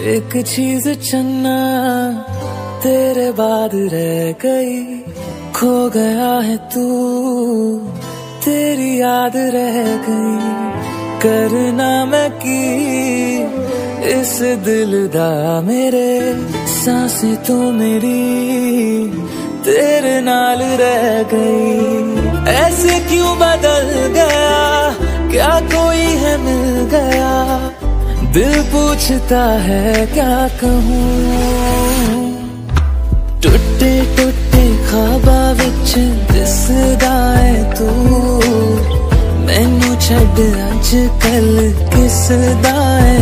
एक चीज़ चन्ना, तेरे बाद रह गई, खो गया है तू, तेरी याद रह गई। करना मैं की, इस दिल दा मेरे, साँसें तो मेरी, तेरे नाल रह गई। ऐसे क्यों बदल गया? क्या कोई है मिल गया? दिल पूछता है, क्या कहूँ? टुटे टुटे खाबा विच दिसदा है तू। मैनू छड़ अज कल किसदा है